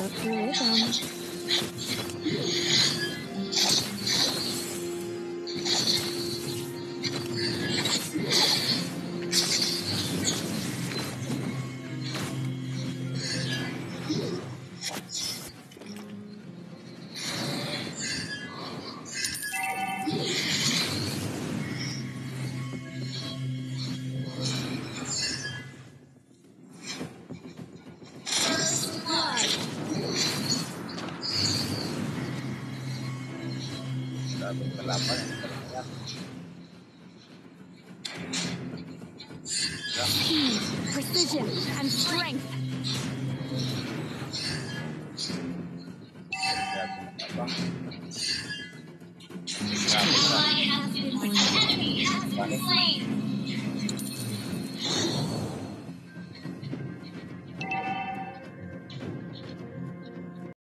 That's the rhythm. Grabe yung Speed, precision, and strength. Grabe yung kalaban. An ally has been an enemy has been slain.